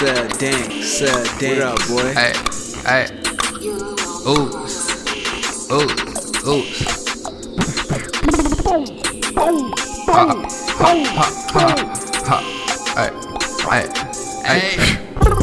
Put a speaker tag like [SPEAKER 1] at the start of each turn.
[SPEAKER 1] Sad dang, sad dang. What up, boy?
[SPEAKER 2] Hey, hey. Oops. Oops. Oops. Boom, boom, boom, boom, boom. Hey, hey, hey.